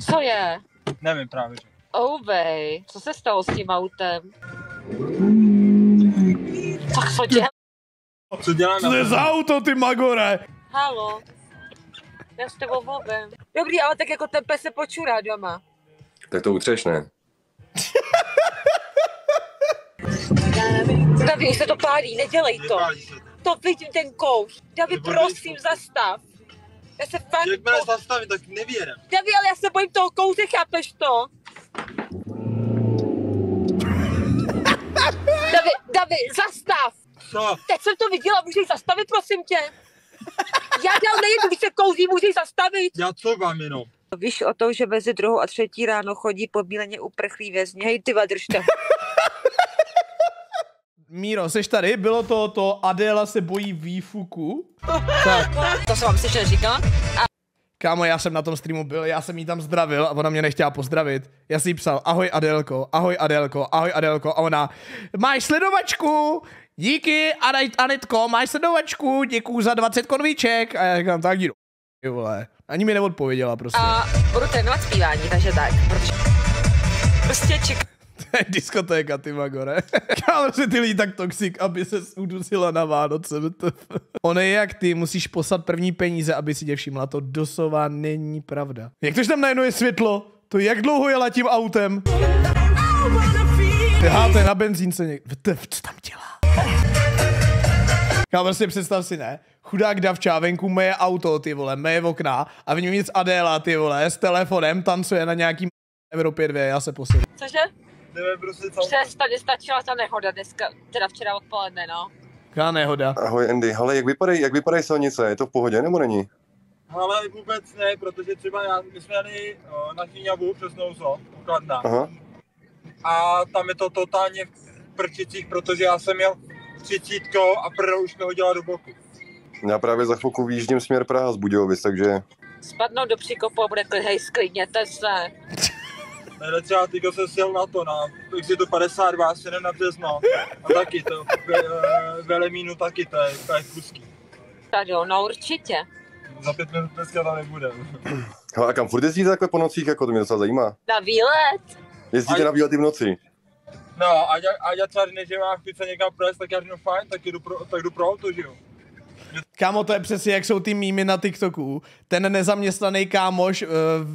Co je? Nevím právě. že. Ouvej, co se stalo s tím autem? Tak co dělá? Co dělá Co to je za auto, ty magore? Halo? Já s tebou mluvím. Dobrý, ale tak jako ten pes se počurá doma. Tak to utřeš, ne? David, už se to pálí, nedělej to. Nepálí se to. To vidím ten kouš. David, Nebo prosím, zastav. Já se fakt... Jakmile bo- zastavím, tak nevěrem. David, ale já se bojím toho kouře, chápeš to? David, David, zastav! Co? Teď jsem to viděla, můžeš zastavit, prosím tě? Já dál nejedu, když se kouzí, můžeš zastavit. Já co vám jenom? Víš o tom, že mezi druhou a třetí ráno chodí pobíleně uprchlí vězni. Hej, ty držte. Míro, seš tady? Bylo to to Adéla se bojí výfuku? Tak, To jsem vám slyšel říkala? kámo, já jsem na tom streamu byl, já jsem jí tam zdravil a ona mě nechtěla pozdravit. Já si jí psal, ahoj Adélko, ahoj Adélko, ahoj Adélko a ona, máš sledovačku, díky Anit, Anitko, máš sledovačku, děkuju za 20 konvíček. A já říkám, tak p***, vole. Ani mi neodpověděla prostě. A budu trénovat zpívání, takže tak. Protože prostě ček... Diskotéka, ty magore. Kámo, že ty lidi tak toxik, aby se udusila na Vánoce. On je jak ty, musíš poslat první peníze, aby si tě všimla. To doslova není pravda. Jak tož tam najednou je světlo? To jak dlouho jela tím autem? Ty háte na benzínce někde. WTF, co tam dělá? Kámo, prostě představ si, ne? Chudák davča venku meje auto, ty vole, meje v okna a v něm nic Adéla, ty vole, s telefonem tancuje na nějakým Evropě 2, já se posím. Cože? Nevím, prostě co. Přestane, stačila ta nehoda dneska, teda včera odpoledne, no. Jaká nehoda. Ahoj Andy, ale jak vypadají, jak vypadají silnice? Je to v pohodě nebo není? Ale vůbec ne, protože třeba já, my jsme jeli uh, na Chýňavu přes Nouzo, Kladna. Aha. A tam je to totálně v prčicích, protože já jsem měl třicítko a prdo už mi hodila do boku. Já právě za chvilku výjíždím směr Praha z Budějovic, takže Spadnou do příkopu a bude klid, hej, sklidněte se. Nejde třeba tyko se sjel na to, na exitu 52, asi na březno. A taky to, ve, velemínu taky, to je, to je kuský. Tady jo, no určitě. Za pět minut dneska tam nebude. Hele, a kam furt jezdíte takhle po nocích, jako to mě docela zajímá. Na výlet? Jezdíte A- na výlety v noci? No, a já, a já třeba že má chce někam prést, tak já řeknu fajn, tak jdu pro, tak jdu pro auto, že jo. Kámo, to je přesně jak jsou ty mýmy na TikToku. Ten nezaměstnaný kámoš uh,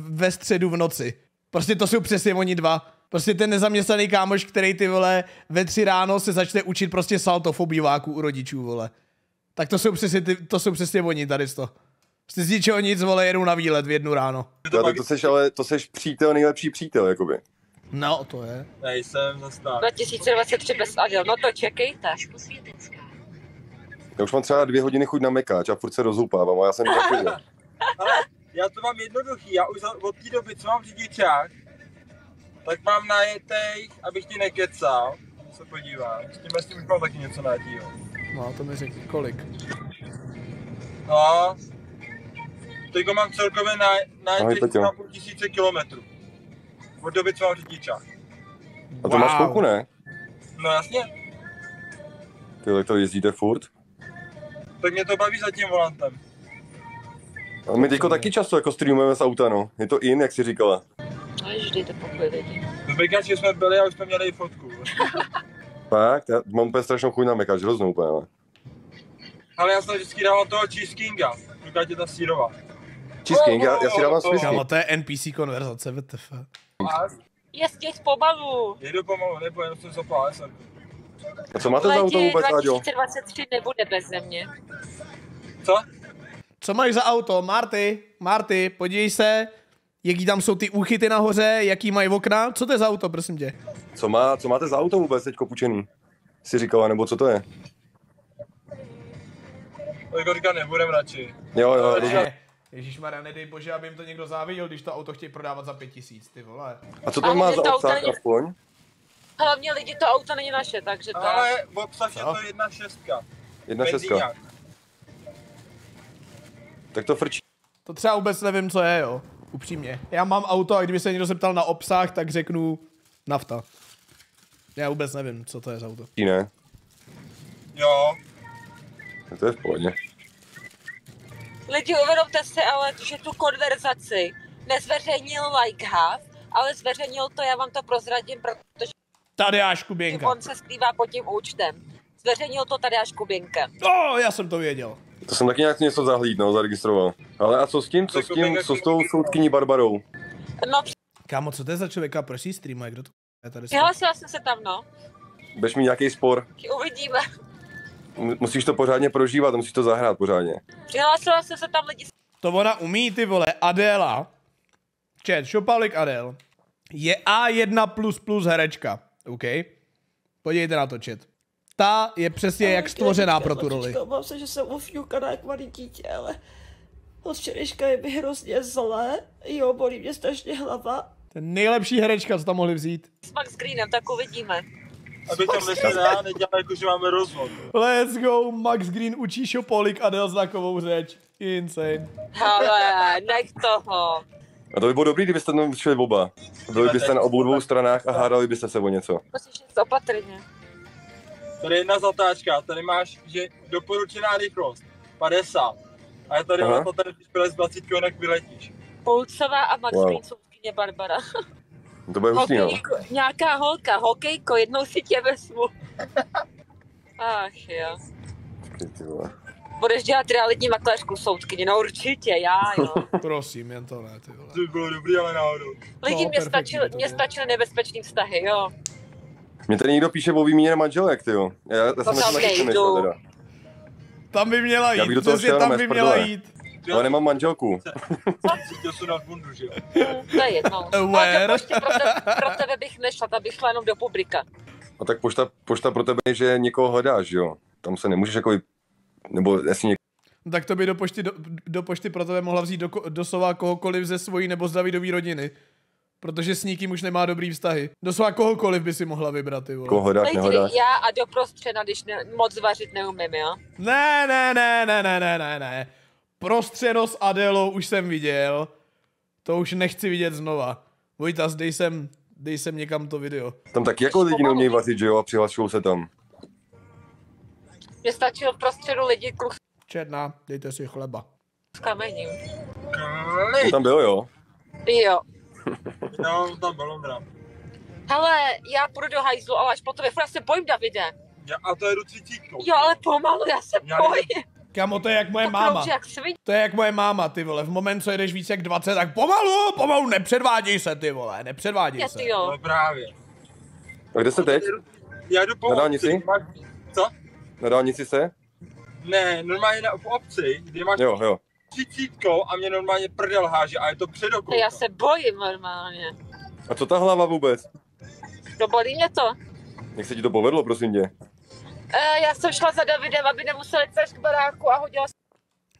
ve středu v noci. Prostě to jsou přesně oni dva. Prostě ten nezaměstnaný kámoš, který ty vole ve tři ráno se začne učit prostě salto v obýváku u rodičů, vole. Tak to jsou přesně, ty, to jsou přesně oni tady z to. Prostě z ničeho nic, vole, jedou na výlet v jednu ráno. Tak to seš ale, to seš přítel, nejlepší přítel, jakoby. No, to je. Nejsem tak. 2023 bez Adel, no to čekejte. Já už mám třeba dvě hodiny chuť na mekáč a furt se rozhoupávám a já jsem takový. Já to mám jednoduchý, já už od té doby, co mám řidičák, tak mám najetej, abych ti nekecal. Se podívám, s tím, s tím už mám taky něco najetýho. No, to mi řekni, kolik. No, teďko mám celkově na, najetej na půl tisíce kilometrů. Od doby, co mám řidičák. A to máš Wow. chvilku, ne? No jasně, Ty to jezdíte furt? tak mě to baví za tím volantem. A my teďko taky často jako streamujeme z auta, no. Je to in, jak jsi říkala. No ježiš, dejte pokoj lidi. V jsme byli a už jsme měli i fotku. Tak, já mám úplně strašnou chuť na mekáč, hroznou úplně, ale. Ale já jsem vždycky dával toho Cheese Kinga, říká tě ta sírová. Cheese King, já, já si dávám smysl. Kámo, to je NPC konverzace, WTF. A Jezdí pomalu. jedu pomalu, nebo jenom jsem zapál SR. A co máte za auto vůbec, Áďo? 2023 nebude bez země. Co? Co máš za auto? Marty, Marty, podívej se, jaký tam jsou ty úchyty nahoře, jaký mají okna. Co to je za auto, prosím tě? Co, má, co máte za auto vůbec teďko půjčený? Jsi říkala, nebo co to je? Tak říká, nebudem radši. Jo, jo. Ne. Ježíš Maria, nedej bože, aby jim to někdo záviděl, když to auto chtějí prodávat za pět tisíc, ty vole. A co to Ale má za to auto obsah není- aspoň? Hlavně lidi, to auto není naše, takže tak. Ale v obsah je to jedna šestka. Jedna šestka. Tak to frčí. To třeba vůbec nevím, co je, jo. Upřímně. Já mám auto a kdyby se někdo zeptal na obsah, tak řeknu nafta. Já vůbec nevím, co to je za auto. ne? Jo, To je v pohodě. Lidi, uvědomte si ale, že tu konverzaci nezveřejnil like half, ale zveřejnil to, já vám to prozradím, protože Tadeáš Kuběnka. on se skrývá pod tím účtem. Zveřejnil to Tadeáš Kubinka. O, já jsem to věděl. To jsem taky nějak něco zahlíd, no, zaregistroval. Ale a co s tím? Co s tím? Co s tou soudkyní Barbarou? No, Kámo, co to je za člověka, proč jí streamuje, kdo to je tady? přihlásila jsem se tam, no. Budeš mít nějaký spor? Uvidíme. Musíš to pořádně prožívat, musíš to zahrát pořádně. Přihlásila jsem se tam lidi To ona umí, ty vole, Adéla. Čet, Šopalik Adel. Je A1++ herečka, OK? Podívejte na to, čet. Ta je přesně jak stvořená pro tu roli. Mám se, že jsem ofňukaná jak malý dítě, ale od včerejška je mi hrozně zlé. Jo, bolí mě strašně hlava. Ten nejlepší herečka, co tam mohli vzít. s Max Greenem, tak uvidíme. Abych tam nešel já, nedělal jako, že máme rozvod. Let's go, Max Green učí Šopolik Adel znakovou řeč. Insane. Ale, nech toho. A to by bylo dobrý, kdybyste tam šli oba. Byli byste na obou dvou stranách a hádali byste se o něco. Musíš jít opatrně. Tady je jedna zatáčka, tady máš, že doporučená rychlost 50. A je tady Aha. leto, tady když z 20 jinak vyletíš. Pulcová a Max Wow. Green jsou kyně Barbara. To bude hustý, no. Nějaká holka, hokejko, jednou si tě vezmu. Ach jo. Ty vole. Budeš dělat realitní makléřku soudkyně, no určitě, já jo. Prosím, jen to ne, ty vole. To by bylo dobrý, ale náhodou. Lidi, No, mě, to mě stačily nebezpečný vztahy, jo. Mě tady někdo píše o výměně manželek, ty jo. Já, já jsem tam na to taky nejdu. přemýšlel teda. Tam by měla Já jít, bych do toho šel tam by měla jít. Ale nemám manželku. Cítil jsem na bundu, že jo. To je jedno. Ale do pošty pro, tebe, pro tebe bych nešla, ta bych šla jenom do publika. A tak pošta, pošta pro tebe je, že někoho hledáš, že jo. Tam se nemůžeš jako, nebo jestli něk... No tak to by do pošty, do, do pošty pro tebe mohla vzít do, ko- doslova kohokoliv ze svojí nebo z Davidový rodiny. Protože s nikým už nemá dobrý vztahy. Doslova kohokoliv by si mohla vybrat, ty koho vole. hledáš, Lidi, nehledáš. já a do prostřena, když ne, moc vařit neumím, jo. Ne, ne, ne, ne, ne, ne, ne, ne. Prostřeno s Adelou už jsem viděl. To už nechci vidět znova. Vojtas, dej sem, dej sem někam to video. Tam taky jako lidi neumějí vařit, že jo, a přihlašují se tam. Mně stačilo v prostředu lidi kluk Černá, dejte si chleba. s kamením. Tam byl, jo. Jo. No, tam byl Londra. Hele, já půjdu do hajzlu, ale až potom, já se bojím, Davide. Já, a to jedu třicítkou. Jo, ale pomalu, já se Já bojím. Kamo, to je jak moje To máma. jak. To je jak moje máma, ty vole. V moment, co jedeš víc jak 20, tak pomalu, pomalu, nepředváděj se, ty vole, nepředváděj se. ty jo. No právě. A kde jste teď? Já jdu po Na dálnici? Co? Na dálnici se? Ne, normálně na, v obci, kde máš Jo, jo. Třicítkou a mě normálně prdel háže a je to předokouka. Já se bojím normálně. A co ta hlava vůbec? To bolí mě to. Jak se ti to povedlo, prosím tě? E, já jsem šla za Davidem, aby nemuseli jít k baráku a hodila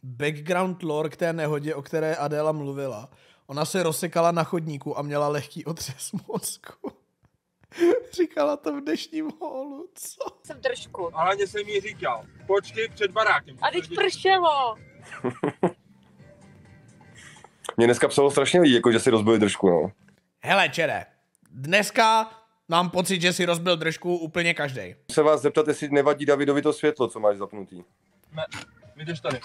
Background lore k té nehodě, o které Adéla mluvila. Ona se rozsekala na chodníku a měla lehký otřes mozku. Říkala to v dnešním holu, co? jsem držku. A hlavně jsem jí říkal, počkej před barákem. A teď pršelo. Mě dneska psalo strašně lidí, jako že si rozbili držku, no. Hele, čere, dneska mám pocit, že si rozbil držku úplně každý. Se vás zeptat, jestli nevadí Davidovi to světlo, co máš zapnutý. Ne, vidíš tady.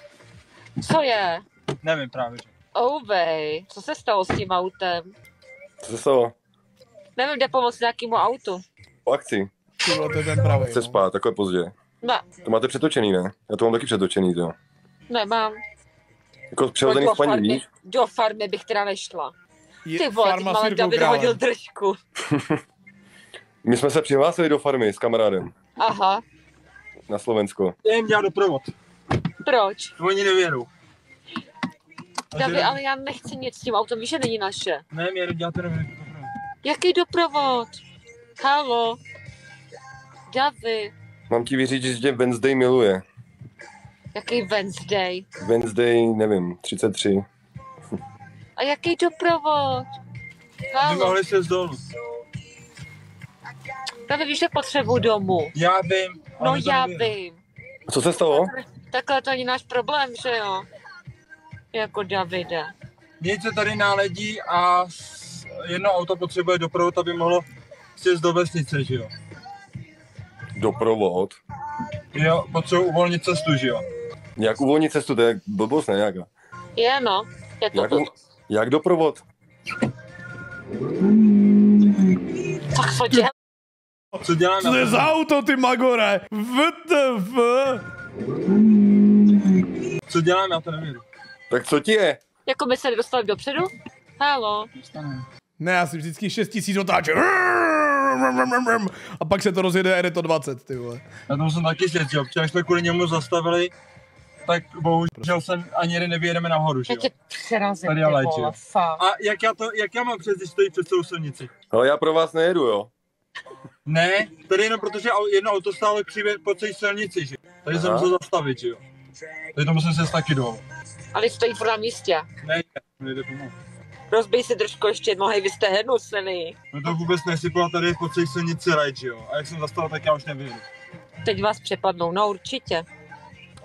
Co je? Nevím právě. že. Ouvej, co se stalo s tím autem? Co se stalo? Nevím, jde pomoct nějakému autu. Po akci. To je ten pravý. Chce no. spát, takhle pozdě. Ne, To máte přetočený, ne? Já to mám taky přetočený, to. nemám. Jako přirozený do, spaní, farmy, víš? do farmy bych teda nešla. Je Ty vole, Jirkou David Králem. hodil držku. My jsme se přihlásili do farmy s kamarádem Aha, na Slovensko. Já jim dělal doprovod. proč? Oni nevěrou. A David, ale já nechci nic s tím autem, víš, že není naše. Ne, mě dělat ten doprovod. Jaký doprovod? Halo? David, Mám ti vyříct, že tě Wednesday miluje. Jaký Wednesday? Wednesday, nevím, 33. A jaký doprovod? By Halo? mohli se z dolů. David, víš, že potřebuji domů. Já vím. No já vím. Co se stalo? Takhle to není náš problém, že jo? Jako Davide. Nic se tady náledí a jedno auto potřebuje doprovod, aby mohlo sjezd do vesnice, že jo. Doprovod. Jo, potřebuji uvolnit cestu, že jo. Nějak uvolnit cestu, to je blbost, ne nějaká. Je no. Je to, Nějakou, Jak doprovod? Tak co dělá? Co děláme? Co to je za auto, ty Magore? VTF? Co děláme, já to nevím. Tak co ti je? Jako by se nedostali dopředu? Halo. Ne, já si vždycky 6 tisíc otáčím. A pak se to rozjede RE 20, ty vole. Já tam jsem taky jo. Včera jsme kvůli němu zastavili, tak bohužel jsem ani jeden nevyjedeme nahoru, že Já jo. tě přerazím, Tady vole. A jak já, to, jak já mám přes, když stojí před celou silnici? Ale já pro vás nejedu, jo. Ne, tady jenom protože jedno auto stálo křivě po celé silnici, že jo. Tady jsem musel zastavit, že jo. Tady to musím se taky dolů. Ale stojí furt na místě. Ne, nejde pomoct. Rozbij si trošku ještě nohy, vy jste hnusili. No to vůbec nesypu a tady je po celé silnici rajd, že jo. A jak jsem zastavil, tak já už nevyjedu. Teď vás přepadnou, no určitě.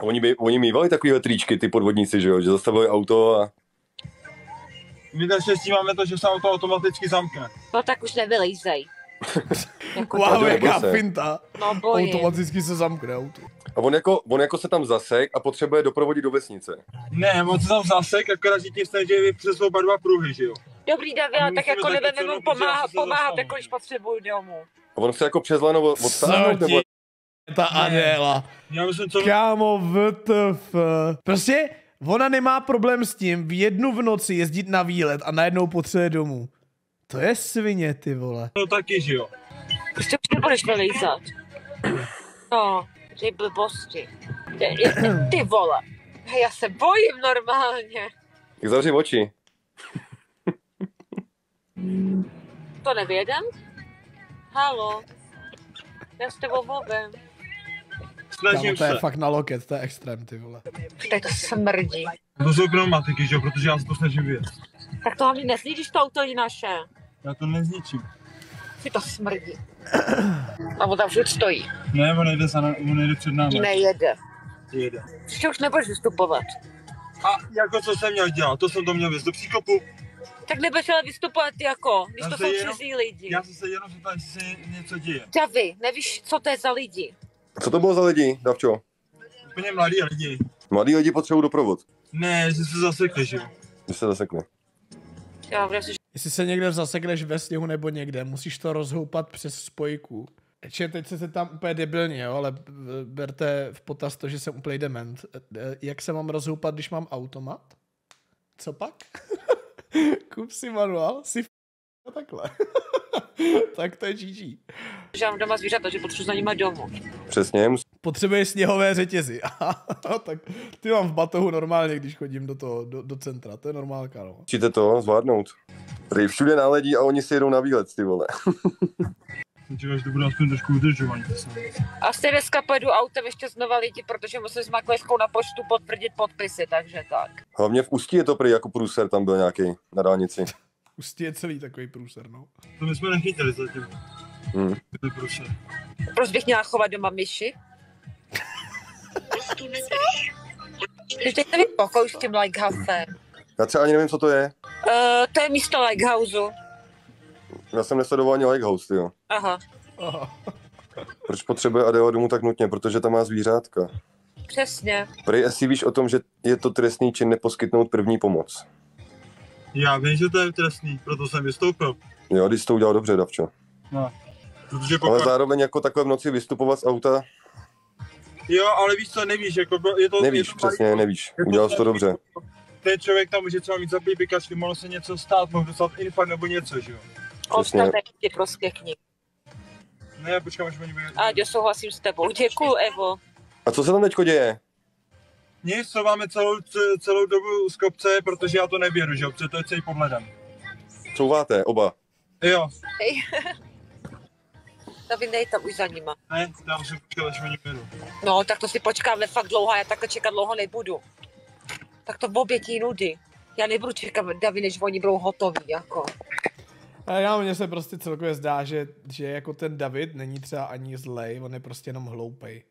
A oni, by, oni mývali takovýhle tričky, ty podvodníci, že jo, že zastavili auto a My naštěstí máme to, že se auto automaticky zamkne. No tak už nevylejzej. jako Wow, to je jaká se. finta. No boji. Automaticky se zamkne auto. A on jako, on jako se tam zasek a potřebuje doprovodit do vesnice. Ne, on se tam zasek, akorát že tím že vy přes oba dva pruhy, že jo. Dobrý, Davi, A ale my tak jako nebudeme mu pomáhat, pomáhat jako když potřebuju domů. A on se jako přes lano Co odsáhnout, nebo... ta Adéla? Já myslím, co... Kámo, VTF. Prostě ona nemá problém s tím v jednu v noci jezdit na výlet a najednou potřebuje domů. To je svině, ty vole. No taky, že jo. Prostě už nebudeš vylejzat. No, ty blbosti. Ty, ty vole. Já se bojím normálně. Tak zavři oči. To nevědem? Halo. Já s tebou mluvím. Snažím Kámo, to se. je fakt na loket, to je extrém, ty vole. Tady to smrdí. To jsou pneumatiky, že jo, protože já se to snažím vyjet. Tak to hlavně když to auto je naše. Já to nezničím. Ty to smrdí. A on tam furt stojí. Ne, on nejde, za, na- on nejde před námi. Nejede. Jede. Ještě už nebudeš vystupovat. A jako co jsem měl dělat? To jsem to měl věc do příkopu. Tak nebudeš ale vystupovat jako, když Já to se jsou jenom- cizí lidi. Já jsem se jenom zeptal, jestli se něco děje. Davy, nevíš, co to je za lidi. Co to bylo za lidi, Davčo? Úplně mladí lidi. Mladí lidi potřebují doprovod. Ne, že se zasekli, že jo. Se zasekne. Já vlastně, že Jestli se někde zasekneš ve sněhu nebo někde, musíš to rozhoupat přes spojku. Če, teď se tam úplně debilně, jo, ale berte v potaz to, že jsem úplně dement. Jak se mám rozhoupat, když mám automat? Co pak? Kup si manuál, si f... takhle. tak to je GG. že mám doma zvířata, že potřebuji za nima domů. Přesně. Potřebuje sněhové řetězy. tak ty mám v batohu normálně, když chodím do toho, do, do centra. To je normálka, no. musíte to zvládnout. Tady všude náledí a oni si jedou na výlet, ty vole. Čekal, že to bude aspoň trošku udržovaný. to jsem- A stejně dneska pojedu autem ještě znova lidi, protože musím s makleskou na poštu potvrdit podpisy, takže tak. Hlavně v Ústí je to prý jako průser, tam byl nějaký na dálnici. Ústí je celý takový průser, no. To my jsme nechytili zatím. Hmm. To je prostě. Proč bych měla chovat doma myši? Když teď nevím pokoj s tím Lighthouse. Já třeba ani nevím, co to je. Uh, to je místo Lighthouse. Já jsem nesledoval ani Lighthouse, ty jo. Aha, Aha. Proč potřebuje Adela domů tak nutně? Protože tam má zvířátka. přesně. Prej asi víš o tom, že je to trestný čin neposkytnout první pomoc. Já vím, že to je trestný, proto jsem vystoupil. Jo, když jsi to udělal dobře, Davčo. No. Protože Ale pokud... zároveň jako takhle v noci vystupovat z auta, Jo, ale víš co, nevíš, jako je to... nevíš, je to přesně, malý- nevíš. je Udělal jsi to dobře. Ten člověk tam může třeba mít zaplý kašli, mohlo se něco stát, mohl dostat infarkt nebo něco, že jo. Přesně. Ostatné ti prospěchni. Ne, já počkám, až oni budou... A souhlasím s tebou. Děkuju, Evo. A co se tam teďko děje? Nic, co máme celou, celou dobu z kopce, protože já to nevěru, že jo, protože to je celý pod ledem. Couváte, oba. Jo, Hej. David, nej tam už za nima. ne, já musím počkat, až oni věru. No, tak to si počkáme fakt dlouho, já takhle čekat dlouho nebudu. Tak to v obětí nudy. Já nebudu čekat, David, než oni budou hotoví, jako. A já mně se prostě celkově zdá, že, že jako ten David není třeba ani zlej, on je prostě jenom hloupej.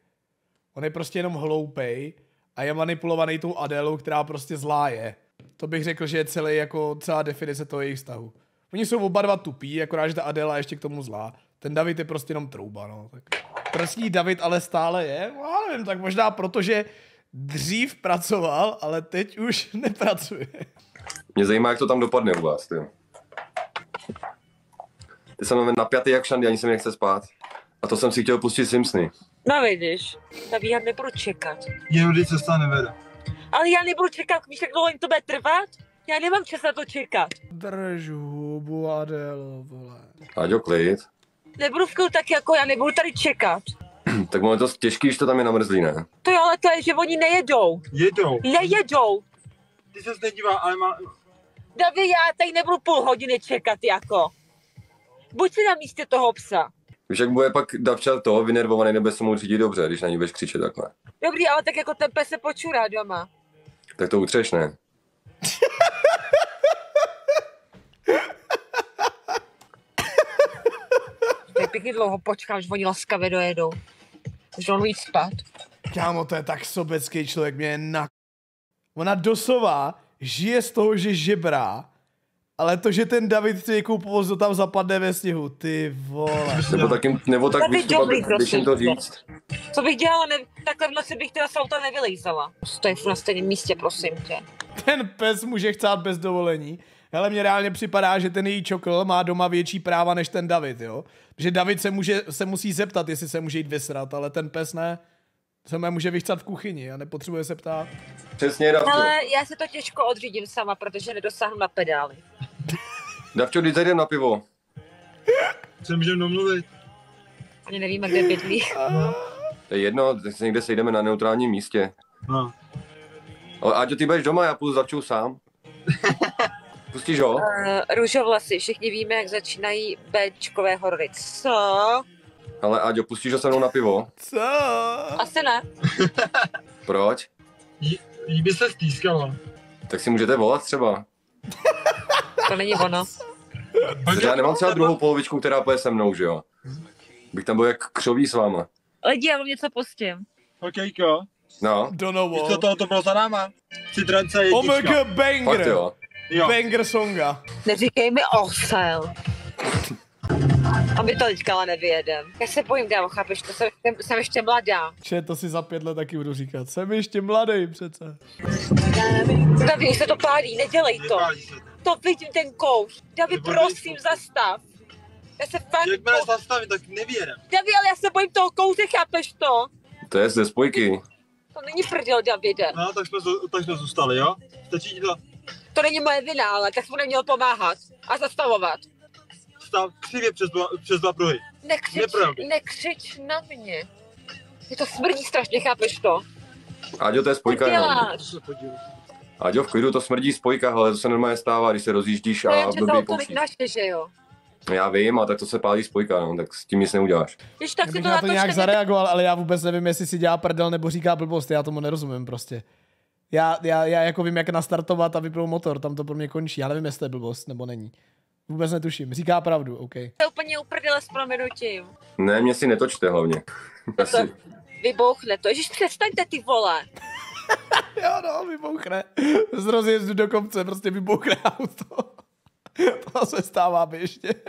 On je prostě jenom hloupej a je manipulovaný tou Adélou, která prostě zlá je. To bych řekl, že je celý jako celá definice toho jejich vztahu. Oni jsou oba dva tupí, akorát, že ta Adéla je ještě k tomu zlá. Ten David je prostě jenom trouba, no. Tak trestní David ale stále je, no, já nevím, tak možná proto, že dřív pracoval, ale teď už nepracuje. Mě zajímá, jak to tam dopadne u vás, ty. Ty jsem napjatý jak šandy, ani se mi nechce spát. A to jsem si chtěl pustit Simpsony. No vidíš, tak já nebudu čekat. Jinudy cesta nevede. Ale já nebudu čekat, víš, jak dlouho jim to bude trvat? Já nemám čas na to čekat. Drž hubu, Adelo, vole. Aďo, klid. Nebudu v klidu tak jako já nebudu tady čekat. Tak máme to těžký, když to tam je namrzlý, ne? To je ale to je, že oni nejedou. Jedou. Nejedou. Ty se nedívá, ale má... Davy, já tady nebudu půl hodiny čekat jako. Buď si na místě toho psa. Víš, jak bude pak Davča to vynervovaný, nebo se mu řídit dobře, když na ní budeš křičet takhle. Dobrý, ale tak jako ten pes se počurá doma. Tak to utřeš, ne? Tak pěkně dlouho počkám, až oni laskavě dojedou. Že on jít spát. Kámo, to je tak sobecký člověk, mě je na... Ona doslova žije z toho, že žebrá, ale to, že ten David si někou povoz tam zapadne ve sněhu, ty vole. Nebo tak, jim, nebo tak dobrý, když jim to prosím. říct. Co bych dělala, ne, takhle v noci bych teda z auta nevylejzala. Stojí na stejném místě, prosím tě. Ten pes může chcát bez dovolení. Hele, mně reálně připadá, že ten její čokl má doma větší práva než ten David, jo? Že David se, může, se musí zeptat, jestli se může jít vysrat, ale ten pes ne. Se mě může vychcat v kuchyni a nepotřebuje se ptát. Přesně. Ale já se to těžko odřídím sama, protože nedosáhnu na pedály. Davčo, když zajdem na pivo. Co můžeme domluvit? Ani nevíme, kde bydlí. To je jedno, tak se někde sejdeme na neutrálním místě. No. Ale Aďo, ty budeš doma, já půjdu za Davčou sám. Pustíš ho? Uh, růžovlasy, všichni víme, jak začínají Bčkové horory. Co? Ale Aďo, pustíš ho se mnou na pivo? Co? Asi ne. Proč? Jí, jí by se stýskalo. Tak si můžete volat třeba. To není ono. Já nemám třeba druhou polovičku, která půjde se mnou, že jo? Bych tam byl jak křoví s váma. Lidi, já vám něco pustím. Hokejko. No, Don't know Víš, co what. to, to bylo za náma? Citrance jednička. Omega fakt banger. jo. Jo. Banger songa. Neříkej mi osel. A my to teďka ale nevyjedem. Já se bojím, dámo, chápeš, to jsem, jsem ještě mladá. Če, to si za pět let taky budu říkat. Jsem ještě mladý přece. David, se to pálí, nedělej to. Nepálí se to. To vidím ten kouř. Nebo prosím, nejsou. zastav. Já se fakt... Jakmile bo- zastavím, tak nevyjedem. David, ale já se bojím toho kouře, chápeš to? To je ze spojky. To není prdel, Davide. No, tak jsme, tak jsme zůstali, jo? Stačí ti to To není moje vina, ale tak jsi mu neměl pomáhat a zastavovat. stav křivě přes dva, přes dva pruhy. Nekřič, nekřič na mě. Je to smrdí strašně, chápeš to? Aďo, to je Co spojka jenom. děláš? Podívej. Aďo, v klidu to smrdí spojka, ale to se normálně stává, když se rozjíždíš To je, a to blbý pouští. naše, že jo? No Já vím, a tak to se pálí spojka, no, tak s tím nic neuděláš. Když tak Já si bych to na to nějak zareagoval, ale já vůbec nevím, jestli si dělá prdel nebo říká blbost, já tomu nerozumím prostě. Já, já, já jako vím, jak nastartovat a vypnout motor, tam to pro mě končí, já nevím, jestli to je blbost nebo není. Vůbec netuším, říká pravdu, OK. To je úplně uprdele s proměnutím. Ne, mě si netočte hlavně. Asi. Vybouchne to. Ježiš, přestaňte ty vole. Jo, no, vybouchne. Z rozjezdu do kopce prostě vybouchne auto. to se stává běžně.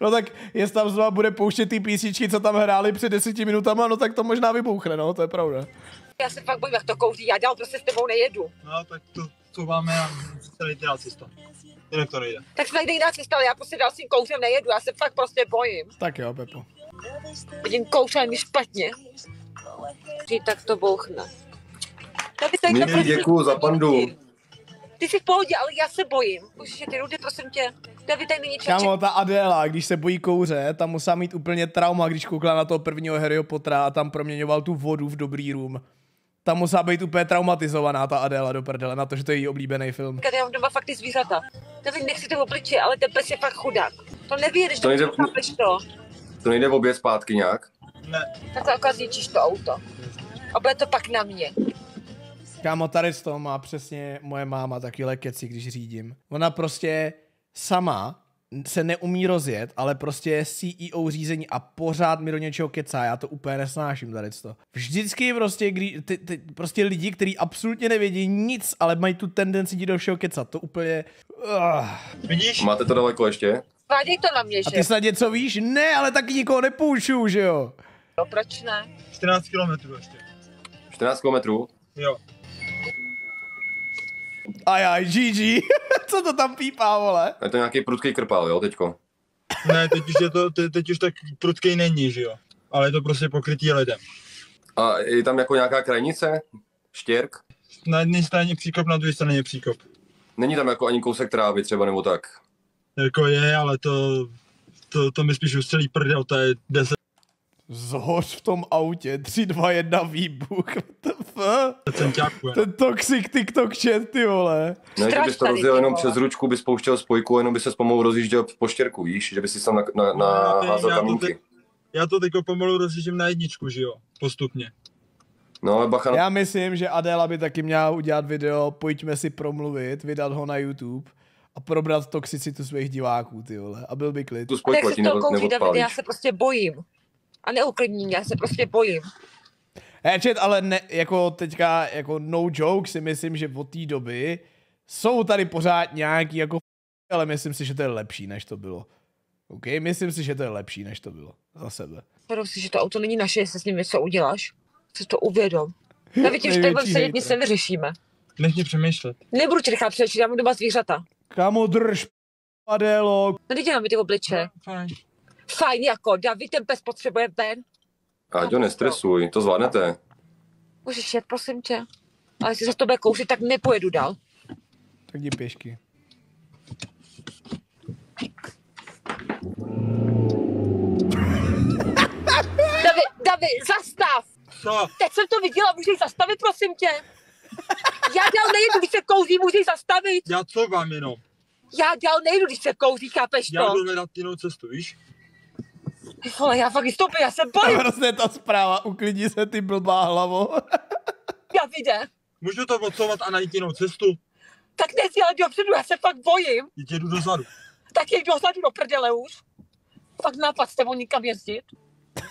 No tak, jestli tam znova bude pouštět ty písničky, co tam hráli před deseti minutama, no tak to možná vybouchne, no, to je pravda. Já se fakt bojím, jak to kouří. Já dál prostě s tebou nejedu. No, tak to, to máme a celý jiná cesta. Jinak to nejde. Tak se najde jiná cesta, ale já prostě dál s tím kouřem nejedu. Já se fakt prostě bojím. Tak jo, Pepo. Vidím kouře a mi špatně. Ty tak to bouchne. Tady tady Mimi, děkuju za pandu. Ty jsi v pohodě, ale já se bojím. Už ty rudy, prosím tě. David, tady není. Kámo, ta Adéla, když se bojí kouře, tam musela mít úplně trauma, když koukla na toho prvního Harryho Pottera a tam proměňoval tu vodu v dobrý room. Tam musela být úplně traumatizovaná ta Adéla do prdele, na to, že to je její oblíbený film. Já mám doma fakt ty zvířata. David, nechci to obličeje, ale ten pes je fakt chudák. To nevědeš, To to nejde- to. To nejde v obě zpátky nějak. Ne, Tak to akorát zničíš to auto. A bude to pak na mě. Kámo, tady z toho má přesně moje máma takovýhle keci, když řídím. Ona prostě sama se neumí rozjet, ale prostě je CEO řízení a pořád mi do něčeho kecá. Já to úplně nesnáším tady to. Vždycky prostě, kdy, ty, ty, prostě lidi, kteří absolutně nevědí nic, ale mají tu tendenci ti do všeho kecat. To úplně... Uh. vidíš? Máte to daleko ještě? Váděj to na mě, A že? ty snad něco víš? Ne, ale taky nikoho nepoučuju, že jo? No, proč ne? 14 km ještě. 14 kilometrů? Jo. Ajaj, GG. Co to tam pípá, vole? Je to nějaký prudký krpál, jo, teďko. Ne, teď už, je to, te, teď už tak prudkej není, že jo. Ale je to prostě pokrytý ledem. A je tam jako nějaká krajnice? Štěrk? Na jedné straně příkop, na druhé straně příkop. Není tam jako ani kousek trávy třeba nebo tak. Jako je, ale to, to, to mi spíš ustřelí prdel, to je 10 Zhoř v tom autě, 3, 2, 1, výbuch. Ten toxic TikTok chat, ty vole. Ne, že bys to rozjel jenom přes ručku, bys pouštěl spojku, jenom by se pomalu rozjížděl po štěrku, víš? Že by si tam na, na, No, na, házel já to teď- Já to teďko pomalu rozjíždím na jedničku, že jo, postupně. No ale bacha, na- Já myslím, že Adela by taky měla udělat video, pojďme si promluvit, vydat ho na YouTube a probrat toxicitu svých diváků, ty vole. A byl by klid. tu Tak spojku, jak ať se ji to nebo, kouří, já se prostě bojím. A neuklidní mě, já se prostě bojím. Hé, chat, ale ne, jako teďka, jako no joke si myslím, že od té doby jsou tady pořád nějaký jako ale myslím si, že to je lepší, než to bylo. OK, myslím si, že to je lepší, než to bylo. Za sebe. Si, že to auto není naše, jestli s ním něco uděláš. Si to uvědom. David, už tady Největší budeme sedět, nic nevyřešíme. Nech mě přemýšlet. Nebudu ti nechat přečít, já mám doma zvířata. Kamo drž, Adelo. No teď mám ty obliče. Fajn. Fajn, jako, David, ten pes potřebuje ven. Aďo, nestresuj, to zvládnete. Můžeš jet, prosím tě. Ale jestli se to bude kouřit, tak nepojedu dál. Tak jdi pěšky. David, David, zastav! Co? Teď jsem to viděla, můžeš zastavit, prosím tě. Já dál nejedu, když se kouří, můžeš zastavit. Já co vám jenom? Já dál nejdu, když se kouří, chápeš Já to? jdu hledat jinou cestu, víš? Vole, já fakt vystoupím, já se bojím, prostě ta zpráva, uklidni se ty blbá hlavo. Davide. Můžu to odsouvat a najít jinou cestu? Tak nesdělej dopředu, já se fakt bojím. Teď jedu dozadu. Tak jej dozadu do prdele už. Fakt nápad s tebou nikam jezdit.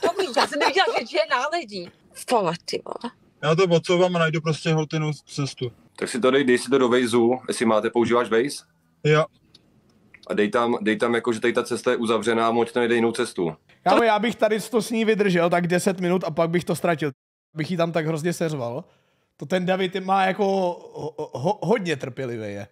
Dobrý, já jsem neviděla, že je náledí. Vole, ty vole. Já to odsouvám a najdu prostě holt jinou cestu. Tak si to dej, dej si to do Waze, jestli máte, používáš Waze? Jo. A dej tam, dej tam jako, že tady ta cesta je uzavřená a moď to nejde jinou cestu. Kámo, já bych tady to s ní vydržel tak 10 minut a pak bych to ztratil. Bych jí tam tak hrozně seřval. To ten David má jako ho, ho, hodně trpělivý je.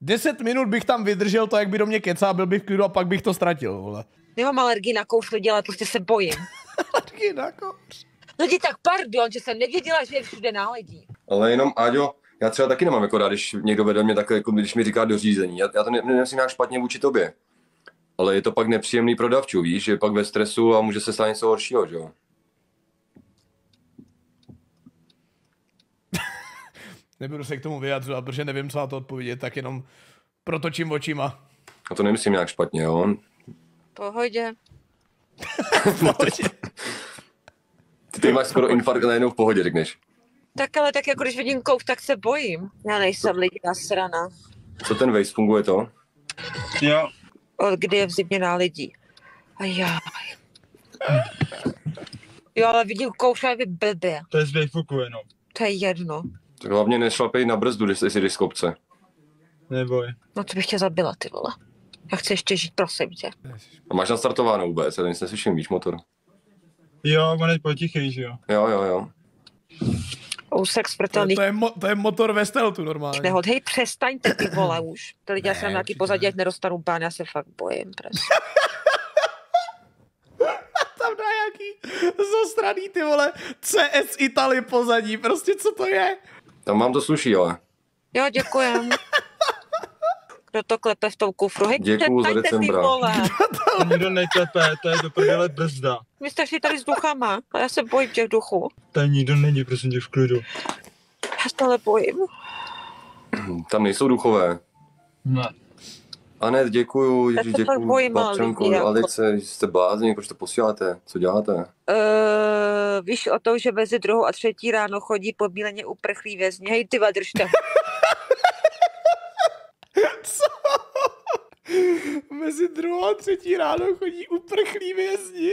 10 minut bych tam vydržel to, jak by do mě kecá, byl bych v klidu a pak bych to ztratil, vole. Nemám alergii na kouř lidi, ale prostě se bojím. Taky na kouř. Lidi, tak pardon, že jsem nevěděla, že je všude náledí. Ale jenom, Áďo, já třeba taky nemám jako rád, když někdo vede mě takhle, jako když mi říká dořízení. Já, já to ne, nemyslím nějak špatně vůči tobě. Ale je to pak nepříjemný prodavčů, víš, že je pak ve stresu a může se stát něco horšího, že jo? Nebudu se k tomu vyjadřovat, protože nevím, co na to odpovědět, tak jenom protočím očima. A to nemyslím nějak špatně, jo? Pohodě. Ty tady máš skoro infarkt, najednou v pohodě, řekneš. Tak ale tak jako když vidím kouř, tak se bojím. Já nejsem lidi nasrana. Co ten Waze, funguje to? Jo. Od kdy je v zimě náledí. A já. Jo, ale vidím kouř a je blbě. To je z Dayfuku jenom. To je jedno. Tak hlavně nešlapej na brzdu, když si jdeš z kopce. Neboj. No to bych tě zabila, ty vole. Já chci ještě žít, prosím tě. A máš nastartováno vůbec, já nic neslyším, víš, motor. Jo, on je potichej, že jo. Jo, jo, jo. Úsek To, smrtelných to, je, mo, to je motor ve stealthu normálně. nehod. Hej, přestaňte ty vole už. Ty lidi, já jsem Ne, na nějaký pozadí, ne. ať nedostanu bán, já se fakt bojím. Prostě. Tam dá nějaký zastraný ty vole CS Italy pozadí, prostě co to je? Tam vám to sluší, ale. Jo, děkujem. Kdo to klepe v tom kufru? Hej, Děkuju za decembra. To nikdo neklepe, to je do prdele brzda. Vy jste šli tady s duchama a já se bojím těch duchů. Tady nikdo není, prosím tě, v klidu. Já se ale bojím. Tam nejsou duchové. Ne. Anet, děkuju, Já Ježíš, děkuju, bojím, ale Babčanko, lidi, jako- Alice, jste blázni, proč to posíláte, co děláte? Uh, víš o tom, že mezi druhou a třetí ráno chodí pobíleně uprchlí vězni. Hej, ty držte. Mezi druhou a třetí ráno chodí uprchlí vězni.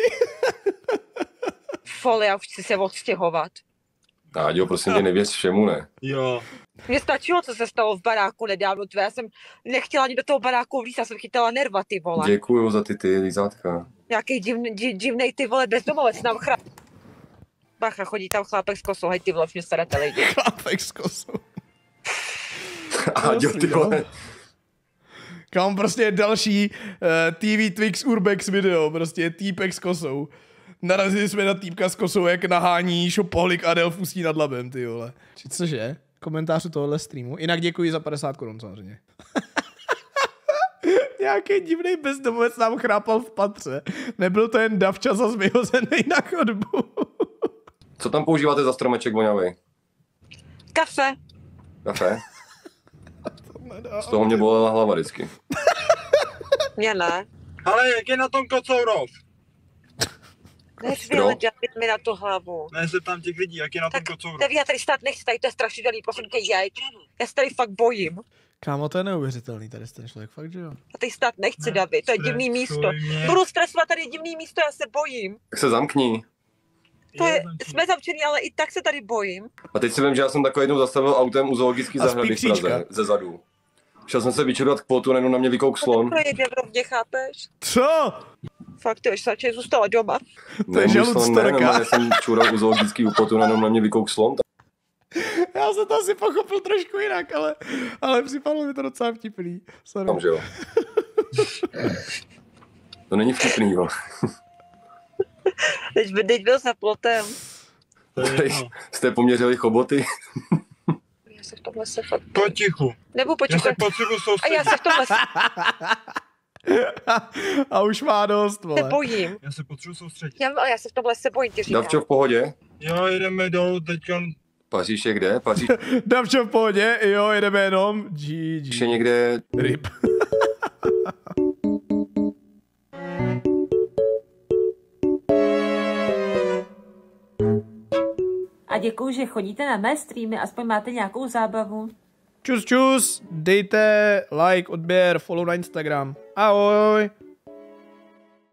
Fole, já už chci se odstěhovat. Áďo, prosím tě, nevěř všemu, ne? Jo. Mně stačilo, co se stalo v baráku nedávno. Tvé. Já jsem nechtěla ani do toho baráku vlíz, já jsem chytala nerva, ty vole. Děkuju za ty ty lízátka. Nějaký divný, div, divnej, ty vole, bezdomovec nám chrá... Bacha, chodí tam chlápek s kosou, hej, ty vole, už mě starete lidi. Chlápek s kosou. A jo, ty vole. Kam prostě je další uh, TV Twix Urbex video, prostě týpek s kosou. Narazili jsme na týpka s kosou, jak nahání šopohlik Adel v Ústí nad Labem, ty vole. Či cože? Komentář tohohle streamu. Jinak děkuji za 50 korun samozřejmě. Nějaký divný bezdomovec nám chrápal v patře. Nebyl to jen davčas zas vyhozený na chodbu. Co tam používáte za stromeček voňavý? Kafe. Kafe? Z toho mě bolela hlava vždycky. Mě ne. Ale jak je na tom kocourov? Nesvěle dělat mi na tu hlavu. Ne, se tam těch lidí, jak je na tom Tak kocourov. Neví, já tady stát nechci, tady to je strašidelný, prosím tě, jeď. Já se tady fakt bojím. Kámo, to je neuvěřitelný tady ten člověk, fakt, že jo? Já tady stát nechci, David, to je divný místo. Mě. Budu stresovat, tady je divný místo, já se bojím. Tak se zamkni. To je, jsme zavčení, ale i tak se tady bojím. A teď si vím, že já jsem takový jednou zastavil autem u zoologické A zahrady v. Praze, ze zadu. Šel jsem se vyčerovat k plotu, najednou na mě vykouk slon. To je rovně, chápeš? Co? Fakt, ty už radši zůstala doma. To je můj žalud slon, storka. ne, normálně jsem čural u zoologického plotu, najednou na mě vykouk slon. Já jsem to asi pochopil trošku jinak, ale, ale připadlo mi to docela vtipný. Sorry. Tam, že jo. To není vtipný, jo. Teď, by- teď byl za plotem. Jste poměřili choboty? Já se tomhle se fakt... Potichu. Nebo Já počkej. se potřebuji A já se v tomhle se A už má dost, vole. bojím. Já se potřebuji soustředit. Já, já se v tomhle se bojím, ti říkám. Davčo v pohodě? Jo, jedeme dolů teďka. Paříž je kde? Paříž Davčo v pohodě, jo, jedeme jenom. GG. je někde... Rip. A děkuju, že chodíte na mé streamy, aspoň máte nějakou zábavu. Čus, čus, dejte like, odběr, follow na Instagram. Ahoj.